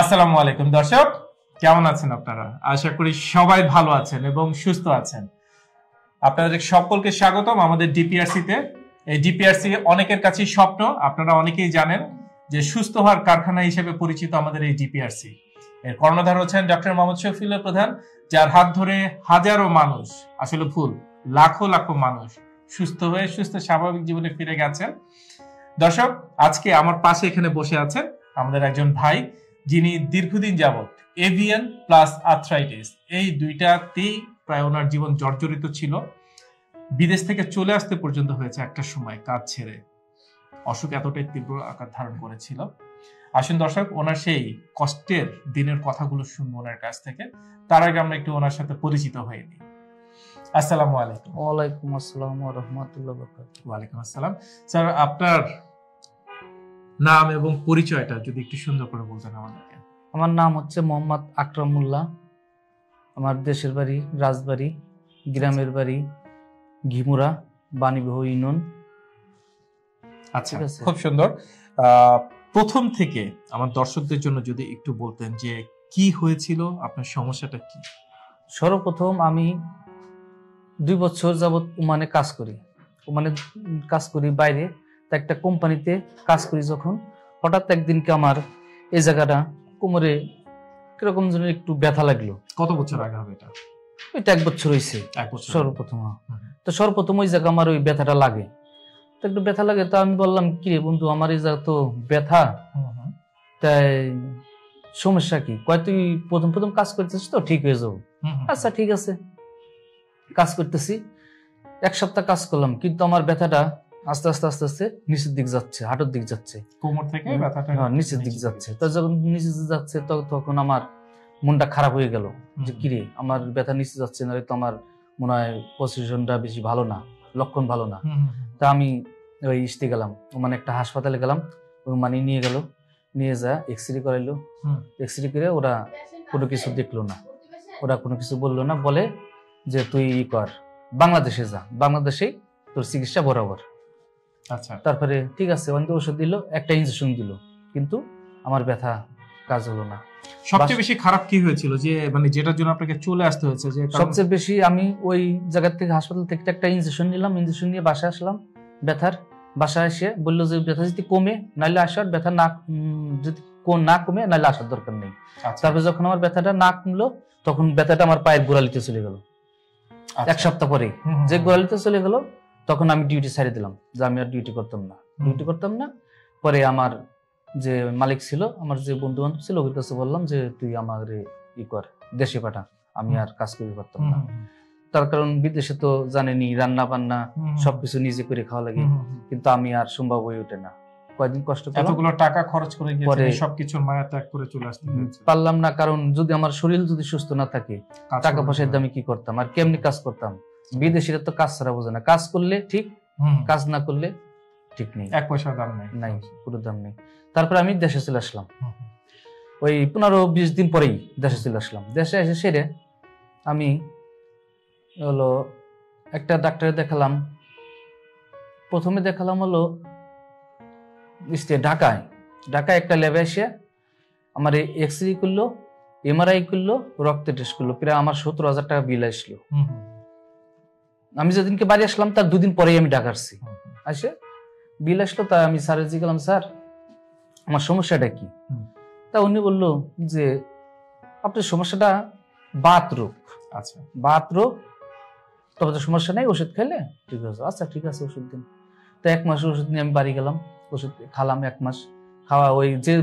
আসসালামু আলাইকুম, দর্শক। কেমন আছেন আপনারা? আশা করি সবাই ভালো আছেন এবং সুস্থ আছেন। আপনাদের সকলকে স্বাগতম আমাদের ডিপিআরসি তে এই ডিপিআরসি অনেকের কাছেই স্বপ্ন, আপনারা অনেকেই জানেন যে সুস্থ হওয়ার কারখানা হিসেবে পরিচিত আমাদের এই ডিপিআরসি। এর কর্ণধার হচ্ছেন ডক্টর মোহাম্মদ শফিউল্লাহ প্রধান, যার হাত ধরে হাজারো মানুষ, আসলে ফুল লাখো লাখো মানুষ সুস্থ হয়ে সুস্থ স্বাভাবিক জীবনে ফিরে গেছেন। দর্শক, আজকে আমার পাশে এখানে বসে আছেন আমাদের একজন ভাই যিনি দীর্ঘদিন যাবৎ এভিয়ান প্লাস আর্থ্রাইটিস এই দুইটাতেই প্রায় ওনার জীবন জর্জরিত ছিল। বিদেশ থেকে চলে আসতে পর্যন্ত হয়েছে একটা সময় কাজ ছেড়ে। অসুখ এতটাই তীব্র আকার ধারণ করেছিল। আসুন দর্শক ওনার সেই কষ্টের দিনের কথাগুলো শুনব ওনার কাছ থেকে। তার আগে আমরা একটু ওনার সাথে পরিচিত হয়ে নিই। আসসালামু আলাইকুম। ওয়ালাইকুম আসসালাম ওয়া রাহমাতুল্লাহ বারাকাতুহু। ওয়ালাইকুম আসসালাম। স্যার আপনার নাম এবং পরিচয়টা যদি একটু সুন্দর করে বলতেন আমাদেরকে। আমার নাম হচ্ছে মোহাম্মদ আকরামুল্লাহ আমার দেশের বাড়ি রাজবাড়ি গ্রামের বাড়ি ঘিমুরা বাণীবহ ইউনিয়ন। আচ্ছা খুব সুন্দর। প্রথম থেকে আমার দর্শকদের জন্য যদি একটু বলতেন যে কি হয়েছিল আপনার সমস্যাটা কি? সর্বপ্রথম আমি দুই বছর যাবৎ ওমানে কাজ করি। ওমানে কাজ করি বাইরে। তা একটা কোম্পানিতে কাজ করি যখন হঠাৎ একদিনকে আমার এই জায়গাটা কোমরে কীরকম যেন একটু ব্যথা লাগল। কত বছর আগে হবে এটা? এটা এক বছর হয়েছে এক বছর। সর্বপ্রথম হ্যাঁ। তো সর্বপ্রথম ওই জায়গা আমার ওই ব্যথাটা লাগে। তো একটু ব্যথা লাগে তো আমি বললাম কি রে বন্ধু আমার এই জায়গা তো ব্যথা। তাই সমস্যা কি? কয় তুই প্রথম প্রথম কাজ করতেছিস তো ঠিক হয়ে যাব। আচ্ছা ঠিক আছে। কাজ করতেছি। এক সপ্তাহ কাজ করলাম কিন্তু আমার ব্যথাটা আস্তে আস্তে আস্তে আস্তে নিচের দিক যাচ্ছে হাঁটুর দিক যাচ্ছে। কোমর থেকে ব্যথাটা হ্যাঁ নিচের দিক যাচ্ছে। তো যখন দিক যাচ্ছে তখন আমার মনটা খারাপ হয়ে গেল। যে কিরে আমার ব্যথা নিচে যাচ্ছে না তো আমার মনে হয় পজিশনটা বেশি ভালো না লক্ষণ ভালো না। তা আমি ওই ইস্তে গেলাম মানে একটা হাসপাতালে গেলাম ওই মানে নিয়ে গেল নিয়ে যা এক্স রে করাইলো। এক্স রে করে ওরা কোনো কিছু দেখল না। ওরা কোনো কিছু বলল না বলে যে তুই ই কর বাংলাদেশে যা বাংলাদেশেই তোর চিকিৎসা বরাবর। আচ্ছা। তারপরে ঠিক আছে অনেক ওষুধ দিল একটা ইঞ্জেকশন দিল কিন্তু আমার ব্যথা কাজ হলো না। সবচেয়ে বেশি খারাপ কি হয়েছিল? যে মানে যেটার জন্য আপনাকে চলে আসতে হয়েছে যে সবচেয়ে বেশি আমি ওই জায়গা থেকে হাসপাতাল থেকে একটা ইঞ্জেকশন নিলাম ইঞ্জেকশন নিয়ে বাসায় আসলাম ব্যথার বাসায় এসে বলল যে ব্যথা যদি কমে নাহলে আসার ব্যথা না যদি কো- না কমে নাহলে আসার দরকার নেই। আচ্ছা, তারপরে যখন আমার ব্যথাটা না কমলো তখন ব্যথাটা আমার পায়ের গোড়ালিতে চলে গেল। আচ্ছা। এক সপ্তাহ পরে যে গোড়ালিতে চলে গেল তখন আমি ডিউটি ছাড়িয়ে দিলাম যে আমি আর ডিউটি করতাম না। ডিউটি করতাম না পরে আমার যে মালিক ছিল আমার যে বন্ধু বান্ধব ছিল ওর কাছে বললাম যে তুই আমার ই কর দেশে পাঠা আমি আর কাজ করতে পারতাম না। তার কারণ বিদেশে তো জানেনি রান্না বান্না সবকিছু নিজে করে খাওয়া লাগে। কিন্তু আমি আর সম্ভব হয়ে ওঠে না। কয়েকদিন কষ্ট এতগুলো টাকা খরচ করে গিয়ে পরে- সবকিছুর মায়া ত্যাগ করে চলে আসতে পারলাম না কারণ যদি আমার শরীর যদি সুস্থ না থাকে টাকা করে- পয়সার দামে কি করতাম? আর কেমনি কাজ করতাম? বিদেশিরা তো কাজ ছাড়া বোঝে না। কাজ করলে ঠিক কাজ না করলে ঠিক নেই। এক পয়সার দাম নেই। নাই পুরো দাম নেই। তারপর আমি দেশে চলে আসলাম। ওই পনেরো বিশ দিন পরেই দেশে চলে আসলাম। দেশে এসে সেরে আমি হলো একটা ডাক্তারে দেখালাম। প্রথমে দেখালাম হলো ঢাকায়। ঢাকায় একটা ল্যাবে এসে আমার এক্স রে করল এমআরআই করল রক্ত টেস্ট করল। প্রায় আমার সত্তর হাজার টাকা বিল আসলো। আমি যেদিনকে বাড়ি আসলাম তার দুদিন পরেই আমি আসছি। হুম। আসে বিল আসলো তা আমি স্যারের জিজ্ঞালাম স্যার আমার সমস্যাটা কি? তা উনি বলল যে আপনার সমস্যাটা বাত রোগ। আচ্ছা। বাত রোগ? তবে তো সমস্যা নেই ওষুধ খেলে? ঠিক আছে। আচ্ছা ঠিক আছে ওষুধ দিন। তো এক মাস ওষুধ নিয়ে আমি বাড়ি গেলাম ওষুধ খালাম এক মাস। খাওয়া ওই যে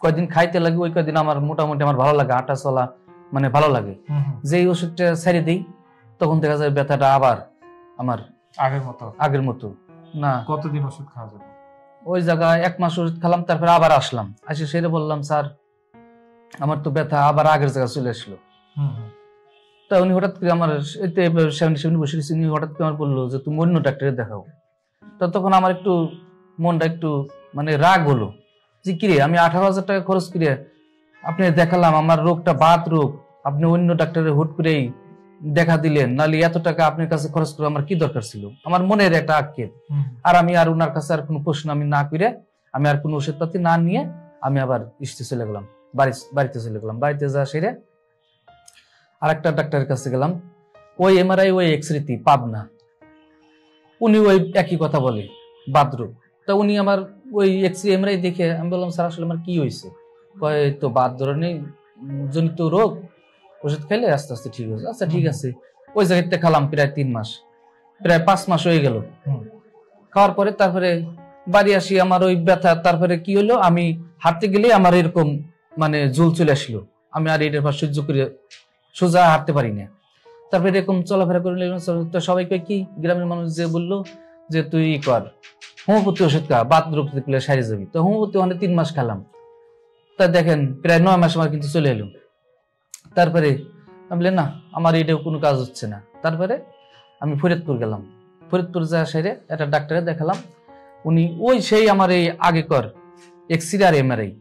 কয়দিন খাইতে লাগে ওই কয়দিন আমার মোটামুটি আমার ভালো লাগে আটা চলা মানে ভালো লাগে। যেই ওষুধটা ছেড়ে দিই তখন দেখা যায় ব্যথাটা আবার আমার আগের মতো। আগের মতো। না। কতদিন ওষুধ খাওয়া যাবে? ওই জায়গায় এক মাস ওষুধ খেলাম তারপরে আবার আসলাম। আসে সেরে বললাম স্যার আমার তো ব্যথা আবার আগের জায়গায় চলে আসলো। তা উনি হঠাৎ করে আমার এতে সেভেন্টি সেভেন্টি বসে গেছি উনি হঠাৎ করে আমার বলল যে তুমি অন্য ডাক্তারে দেখাও। তা তখন আমার একটু মনটা একটু মানে রাগ হলো। যে কিরে আমি আঠারো হাজার টাকা খরচ করে আপনি দেখালাম আমার রোগটা বাত রোগ আপনি অন্য ডাক্তারে হুট করেই দেখা দিলেন নাহলে এত টাকা আপনার কাছে খরচ করে আমার কি দরকার ছিল? আমার মনের একটা আক্ষেপ। আর আমি আর ওনার কাছে আর কোনো প্রশ্ন আমি না করে আমি আর কোনো ওষুধপাতি না নিয়ে আমি আবার ইস্তে চলে গেলাম বাড়ি বাড়িতে চলে গেলাম। বাড়িতে যা সেরে আরেকটা ডাক্তারের কাছে গেলাম। ওই এমআরআই ওই এক্সরেতি পাবনা। উনি ওই একই কথা বলে বাথরুম তা উনি আমার ওই এক্সরে এমআরআই দেখে আমি বললাম স্যার আসলে আমার কি হয়েছে? কয় "এই তো বাত ধরনের জনিত রোগ ওষুধ খেলে আস্তে আস্তে ঠিক হয়েছে। আচ্ছা ঠিক আছে। ওই জায়গাতে খেলাম প্রায় তিন মাস। প্রায় পাঁচ মাস হয়ে গেল। খাওয়ার পরে তারপরে বাড়ি আসি আমার ওই ব্যথা। তারপরে কি হলো? আমি হাঁটতে গেলে আমার এরকম মানে জুল চলে আসলো। আমি আর এটার পর সহ্য করে সোজা হাঁটতে পারি না। তারপরে এরকম চলাফেরা করে তো সবাইকে কি? গ্রামের মানুষ যে বলল যে তুই ই কর। হোমিওপ্যাথি ওষুধ খা বাত রোগ দেখলে সারি যাবি। তো হোমিওপ্যাথি ওখানে তিন মাস খেলাম। তা দেখেন প্রায় নয় মাস আমার কিন্তু চলে এলো। তারপরে আমি বললাম, না আমার এটাও কোনো কাজ হচ্ছে না। তারপরে আমি ফরিদপুর গেলাম। ফরিদপুর যা সেরে একটা ডাক্তারে দেখালাম। উনি ওই সেই আমার এই আগেকর এক্সরে আর এমআরআই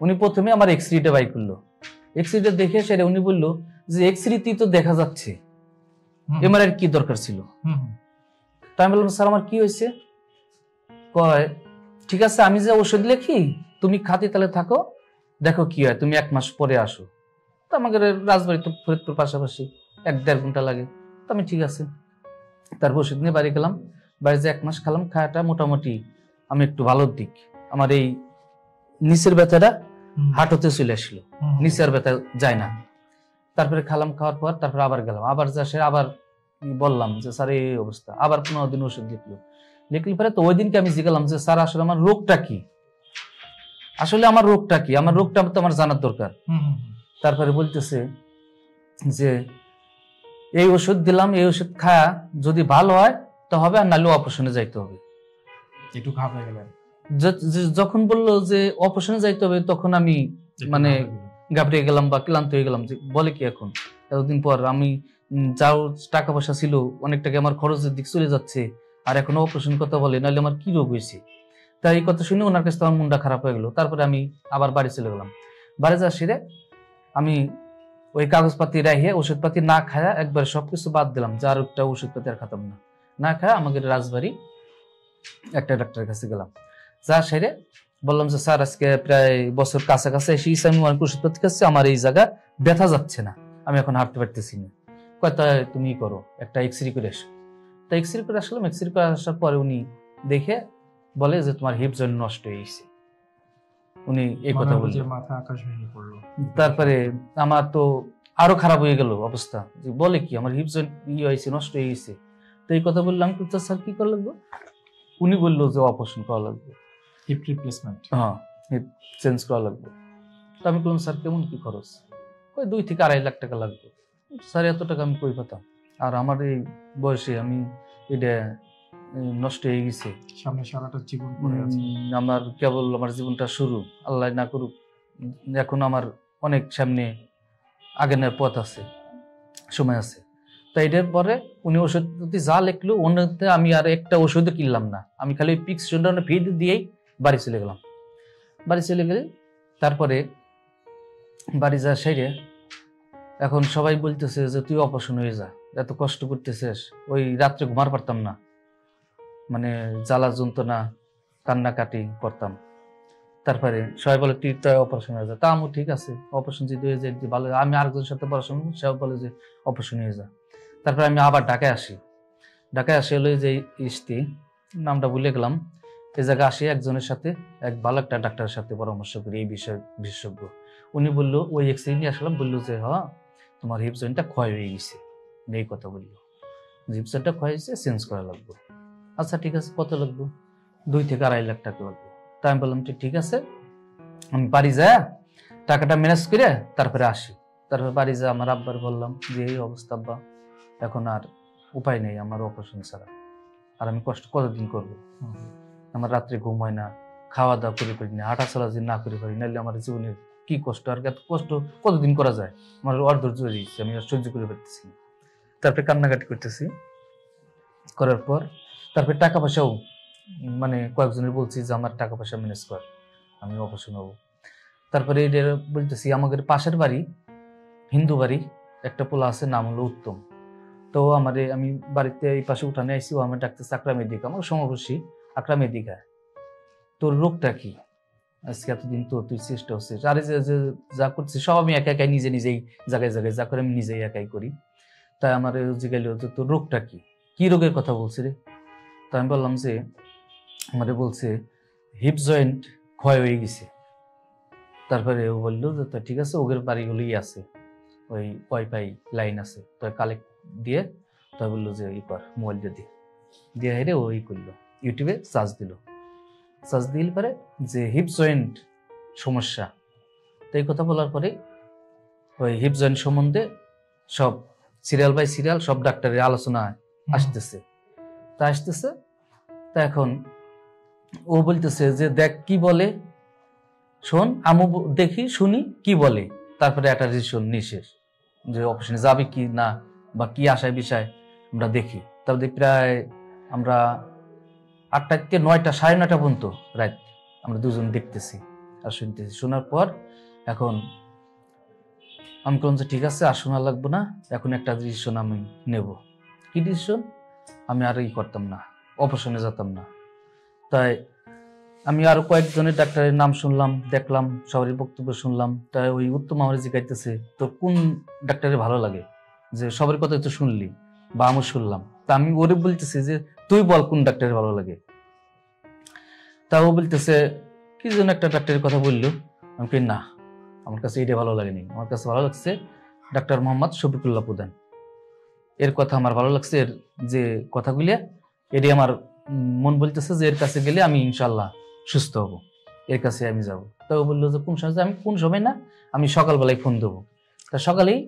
উনি প্রথমে আমার এক্সরেটা বাই করল। এক্সরেটা দেখে সেরে উনি বলল যে এক্সরেতেই তো দেখা যাচ্ছে। এমআরআই কি দরকার ছিল? হুম, হুম। তো আমি বললাম স্যার আমার কি হয়েছে? কয় ঠিক আছে আমি যে ওষুধ লিখি তুমি খাতে তাহলে থাকো দেখো কি হয় তুমি এক মাস পরে আসো। তো আমাদের রাজবাড়ি তো ফরিদপুর পাশাপাশি এক দেড় ঘণ্টা লাগে। তো আমি ঠিক আছে। তারপর নিয়ে বাড়ি গেলাম। বাড়িতে এক মাস খেলাম খাওয়াটা মোটামুটি আমি একটু ভালোর দিক। আমার এই নিচের ব্যথাটা। হাঁটুতে চলে আসলো। নিচের ব্যথা যায় না। তারপরে খালাম খাওয়ার পর তারপরে আবার গেলাম। আবার যা সে আবার বললাম যে স্যার এই অবস্থা। আবার পনেরো দিন ওষুধ লিখলো। লিখলি পরে তো ওই দিনকে আমি জিজ্ঞালাম যে স্যার আসলে আমার রোগটা কি? আসলে আমার রোগটা কি? আমার রোগটা তো আমার জানার দরকার। তারপরে বলতেছে যে এই ওষুধ দিলাম এই ওষুধ খায়া যদি ভালো হয় তো হবে আর নাহলে অপারেশনে যাইতে হবে। একটু ঘাবড়ে গেলেন য- য- যখন বলল যে অপারেশনে যাইতে হবে তখন আমি মানে গেলেন। ঘাবড়ে গেলাম বা ক্লান্ত হয়ে গেলাম যে বলে কি এখন? এতদিন পর আমি যাও টাকা পয়সা ছিল অনেক টাকা আমার খরচের দিক চলে যাচ্ছে আর এখন অপারেশন কথা বলে নাহলে আমার কি রোগ হয়েছে? তাই এই কথা শুনে ওনার কাছে আমার মনটা খারাপ হয়ে গেলো। তারপরে আমি আবার বাড়ি চলে গেলাম। বাড়ি যা সেরে আমি ওই কাগজপাতি রেখে ওষুধপাতি না খায়া একবার সবকিছু বাদ দিলাম। যার একটা ওষুধপাতি আর খাতাম না। না খায়া আমাদের রাজবাড়ি একটা ডাক্তারের কাছে গেলাম। যা সেরে বললাম যে, স্যার, আজকে প্রায় বছর কাছাকাছি এসে ইসলামী অনেক ওষুধপাতি খাচ্ছি, আমার এই জায়গা ব্যথা যাচ্ছে না। আমি এখন হাঁটতে পারতেছি না। কয়, তা তুমি করো, একটা এক্স রে করে এসো তা এক্স রে করে আসলাম। এক্স রে করে আসার পরে উনি দেখে বলে যে, তোমার হিপ জয়েন্ট নষ্ট হয়ে গেছে। উনি এই কথা বললেন। মাথা আকাশ ভেঙে পড়ল। তারপরে আমার তো আরও খারাপ হয়ে গেল অবস্থা। যে বলে কি আমার হিপ জয়েন্ট ইয়ে হয়েছে নষ্ট হয়ে গেছে। তো এই কথা বললাম তো স্যার কি করা লাগবে? উনি বলল যে অপারেশন করা লাগবে। হিপ রিপ্লেসমেন্ট হ্যাঁ হিপ চেঞ্জ করা লাগবে। তো আমি বললাম স্যার কেমন কি খরচ? ওই দুই থেকে আড়াই লাখ টাকা লাগবে। স্যার এত টাকা আমি কই পাতাম? আর আমার এই বয়সে আমি এটা নষ্ট হয়ে গেছে। সামনে সারাটা জীবন পড়ে আছে। আমার কেবল আমার জীবনটা শুরু আল্লাহ না করুক এখন আমার অনেক সামনে আগেনের পথ আছে সময় আছে। তো এটার পরে উনি ওষুধ যদি যা লিখলো ওনাতে আমি আর একটা ওষুধও কিনলাম না। আমি খালি পিক্স ফি দিয়েই বাড়ি চলে গেলাম। বাড়ি চলে গেলে তারপরে বাড়ি যা সেরে এখন সবাই বলতেছে যে তুই অপারেশন হয়ে যা এত কষ্ট করতেছিস ওই রাত্রে ঘুমার পারতাম না। জ্বালা যন্ত্রণা, কান্নাকাটি করতাম। তারপরে সবাই বলে, তুই তো অপারেশন হয়ে যা। তা আমি ঠিক আছে। অপারেশন যদি হয়ে যায় ভালো আমি আরেকজনের সাথে পড়াশোনা সেও বলে যে অপারেশন হয়ে যা। তারপরে আমি আবার ঢাকায় আসি। ঢাকায় আসি হলো যে ইস্তি, নামটা ভুলে গেলাম। এই জায়গায় আসি, একজনের সাথে, এক ভালো একটা ডাক্তারের সাথে পরামর্শ করি, এই বিষয়ে বিশেষজ্ঞ। উনি বলল, ওই এক্সরে নিয়ে আসলাম, বলল যে হ্যাঁ তোমার হিপ জয়েন্টটা ক্ষয় হয়ে গেছে। এই কথা বলল। হিপ জয়েন্টটা ক্ষয় হয়েছে চেঞ্জ করা লাগবে। আচ্ছা ঠিক আছে, কত লাগবে? দুই থেকে আড়াই লাখ টাকা লাগবে। তা আমি বললাম ঠিক আছে, আমি বাড়ি যায় টাকাটা ম্যানেজ করে তারপরে আসি। তারপরে বাড়ি যা আমার আব্বার বললাম যে, এই অবস্থা আব্বা, এখন আর উপায় নেই আমার অপারেশন ছাড়া। আর আমি কষ্ট, কতদিন করব? আমার রাত্রে ঘুম হয় না খাওয়া দাওয়া করে পারি না হাঁটা চলা না করে পারি নাহলে আমার জীবনের কি কষ্ট, আর এত কষ্ট কতদিন করা যায়? আমার অর্ধৈর্য আমি আর সহ্য করে পারতেছি না। তারপরে কান্নাকাটি করতেছি, করার পর তারপরে টাকা পয়সাও মানে কয়েকজনের বলছি যে আমার টাকা পয়সা ম্যানেজ কর, আমি অপারেশন হব তারপরে এটা বলতেছি, আমাদের পাশের বাড়ি, হিন্দু বাড়ি, একটা পোলা আছে, নাম হলো উত্তম। তো আমার আমি বাড়িতে এই পাশে উঠানে আইসি ও আমার ডাক্তার আকরামের দিকে আমার সমবয়সী আকরামের দিকে তোর রোগটা কি? আজকে এতদিন তো তুই চেষ্টা হচ্ছে আর যে যে করছি সব আমি একা একাই নিজে নিজেই, জায়গায় জায়গায় যা করে আমি নিজেই একাই করি। তাই আমার জিজ্ঞাইল তোর রোগটা কি? কি রোগের কথা বলছি রে? তা আমি বললাম যে আমারে বলছে হিপ জয়েন্ট ক্ষয় হয়ে গেছে। তারপরে ও বলল যে তো ঠিক আছে ওদের বাড়িগুলোই আছে। ওই ওয়াইফাই লাইন আছে। তো কালেক্ট দিয়ে তো বলল যে ই কর মোবাইল দিয়ে দিয়ে দিয়ে হেরে ও ই করল। ইউটিউবে সার্চ দিল। সার্চ দিল পরে যে হিপ জয়েন্ট সমস্যা। তো এই কথা বলার পরে ওই হিপ জয়েন্ট সম্বন্ধে সব সিরিয়াল বাই সিরিয়াল সব ডাক্তারের আলোচনা আসতেছে। তা আসতেছে। তা এখন ও বলতেছে যে, দেখ কি বলে? শোন, আমু দেখি, শুনি, কি বলে? তারপরে একটা ডিসিশন নিশেষ যে অপারেশনে যাবে কি না বা কি আশায় বিষয়, আমরা দেখি। তারপরে প্রায় আমরা আটটা থেকে নয়টা, সাড়ে নয়টা পর্যন্ত রাত আমরা দুজন দেখতেছি আর শুনতেছি। শোনার পর এখন আমি বললাম যে, ঠিক আছে, আর শোনা লাগবো না। এখন একটা ডিসিশন আমি নেব। কি ডিসিশন আমি আর ই করতাম না অপারেশনে যেতাম না। তাই আমি আরও কয়েকজনের ডাক্তারের নাম শুনলাম, দেখলাম, সবারই বক্তব্য শুনলাম। তাই ওই উত্তম আমার জিজ্ঞাইতেছে তোর কোন ডাক্তারের ভালো লাগে? যে, সবার কথা তো শুনলি বা আমি শুনলাম। তা আমি ওরে বলতেছি যে, তুই বল কোন ডাক্তারের ভালো লাগে? তা ও বলতেছে, কি যেন একটা ডাক্তারের কথা বলল? আমি না, আমার কাছে এটা ভালো লাগেনি। আমার কাছে ভালো লাগছে ডাক্তার মোহাম্মদ শফিকুল্লাহ প্রধান। এর কথা আমার ভালো লাগছে, এর যে কথাগুলি এটি আমার মন বলতেছে যে এর কাছে গেলে আমি ইনশাল্লাহ সুস্থ হব। এর কাছে আমি যাব। তো বলল যে, কোন সময়? আমি কোন সময় না, আমি সকালবেলায় ফোন দেবো। তা সকালেই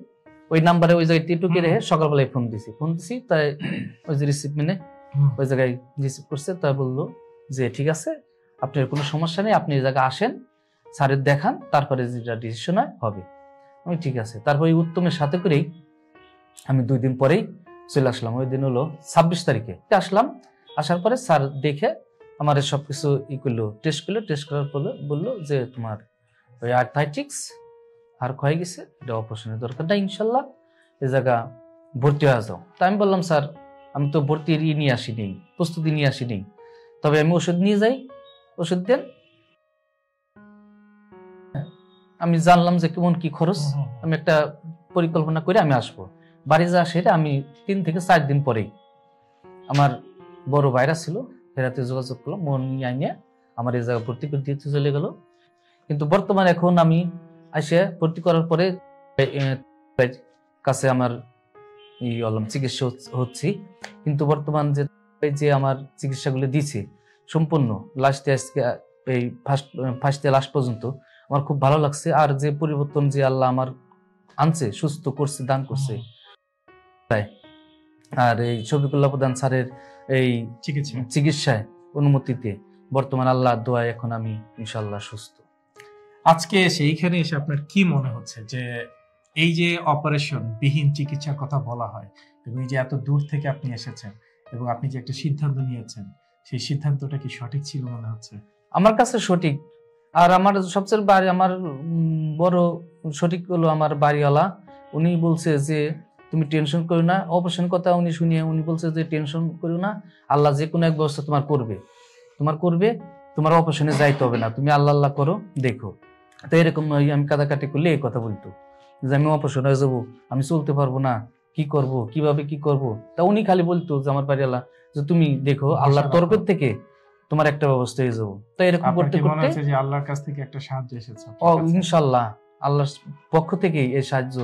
ওই নাম্বারে ওই জায়গায় টিটুকে রেখে সকালবেলায় ফোন দিছি। ফোন দিছি, তাই ওই যে রিসিভ মেনে ওই জায়গায় রিসিভ করছে তাই বলল যে, ঠিক আছে, আপনার কোনো সমস্যা নেই, আপনি এই জায়গায় আসেন, স্যারের দেখান, তারপরে যেটা ডিসিশন হয়, হবে। আমি ঠিক আছে। তারপর উত্তমের সাথে করেই আমি দুই দিন পরেই চলে আসলাম। ওই দিন হলো ছাব্বিশ তারিখে। আসলাম আসার পরে স্যার দেখে আমার সব কিছু ই করল টেস্ট করল। টেস্ট করার পরে বলল যে তোমার ওই আর্থাইটিক্স আর ক্ষয়ে গেছে এটা অপারেশনের দরকার না ইনশাল্লাহ। এ জায়গা ভর্তি হয়ে যাও। তা আমি বললাম স্যার আমি তো ভর্তির ই নিয়ে আসিনি প্রস্তুতি নিয়ে আসিনি। তবে আমি ওষুধ নিয়ে যাই ওষুধ দেন। আমি জানলাম যে কেমন কি খরচ। আমি একটা পরিকল্পনা করে আমি আসব। বাড়ি যা সেটা আমি তিন থেকে চার দিন পরেই আমার বড় ভাইরা ছিল ফেরাতে যোগাযোগ করলাম মন নিয়ে আমার এই জায়গায় ভর্তি করে দিতে চলে গেল। কিন্তু বর্তমানে এখন আমি এসে ভর্তি করার পরে কাছে আমার ই হলাম চিকিৎসা হচ- হচ্ছি। কিন্তু বর্তমান যে যে আমার চিকিৎসাগুলো দিছে সম্পূর্ণ লাস্টে আজকে, এই ফার্স্ট ফার্স্টে লাস্ট পর্যন্ত আমার খুব ভালো লাগছে। আর যে পরিবর্তন যে আল্লাহ আমার আনছে, সুস্থ করছে, দান করছে আর এই শফিকুল্লাহ প্রধান স্যারের এই চিকিৎসা। চিকিৎসায় অনুমতিতে বর্তমান আল্লাহ দোয়ায় এখন আমি ইনশাল্লাহ সুস্থ। আজকে এসে এইখানে এসে আপনার কি মনে হচ্ছে যে এই যে অপারেশন বিহীন চিকিৎসার কথা বলা হয় এবং এই যে এত দূর থেকে আপনি এসেছেন এবং আপনি যে একটা সিদ্ধান্ত নিয়েছেন সেই সিদ্ধান্তটা কি সঠিক ছিল মনে হচ্ছে? আমার কাছে সঠিক। আর আমার সবচেয়ে বাড়ি আমার বড় সঠিক হলো আমার বাড়িওয়ালা। উনি বলছে যে তুমি টেনশন করো না। অপারেশন কথা উনি শুনিয়ে উনি বলছে যে টেনশন করো না। আল্লাহ যে কোনো এক ব্যবস্থা তোমার করবে। তোমার করবে তোমার অপারেশনে যাইতে হবে না। তুমি আল্লাহ আল্লাহ করো দেখো। তো এরকম আমি কাটাকাটি করলে এই কথা বলতো। যে আমি অপারেশন হয়ে যাব আমি চলতে পারব না। কি করব কীভাবে কি করব? তা উনি খালি বলতো যে আমার বাড়িওয়ালা যে তুমি দেখো আল্লাহর তরফের থেকে তোমার একটা ব্যবস্থা হয়ে যাব। তো এরকম করতে করতে যে আল্লাহর কাছ থেকে একটা সাহায্য এসেছে? ও কাছে? ইনশাল্লাহ আল্লাহর পক্ষ থেকেই এই সাহায্য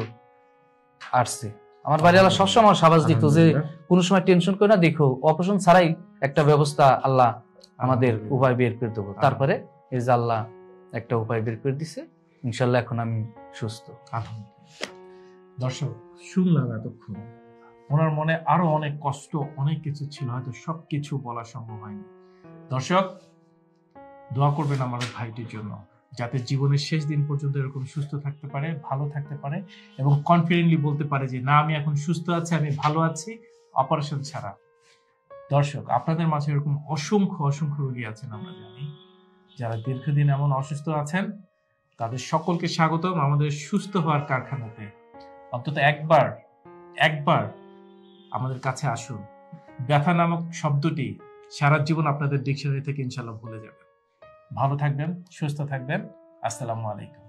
আসছে। আমার বাড়িওয়ালা সবসময় আমার সাবাস দিত যে। কোনো সময় টেনশন করে না দেখো অপারেশন ছাড়াই একটা ব্যবস্থা আল্লাহ আমাদের উপায় বের করে দেবো। তারপরে এই যে আল্লাহ একটা উপায় বের করে দিছে ইনশাল্লাহ এখন আমি সুস্থ। দর্শক শুনলাম এতক্ষণ। ওনার মনে আরও অনেক কষ্ট অনেক কিছু ছিল হয়তো সবকিছু বলা সম্ভব হয়নি। দর্শক দোয়া করবেন আমার ভাইটির জন্য। যাতে জীবনের শেষ দিন পর্যন্ত এরকম সুস্থ থাকতে পারে, ভালো থাকতে পারে এবং কনফিডেন্টলি বলতে পারে যে, না, আমি এখন সুস্থ আছি, আমি ভালো আছি অপারেশন ছাড়া। দর্শক, আপনাদের মাঝে এরকম অসংখ্য অসংখ্য রোগী আছেন, আমরা জানি। যারা দীর্ঘদিন এমন অসুস্থ আছেন, তাদের সকলকে স্বাগতম আমাদের সুস্থ হওয়ার কারখানাতে। অন্তত একবার একবার আমাদের কাছে আসুন। ব্যথা নামক শব্দটি সারা জীবন আপনাদের ডিকশনারি থেকে ইনশাল্লাহ ভুলে যাবেন। ভালো থাকবেন সুস্থ থাকবেন। আসসালামু আলাইকুম।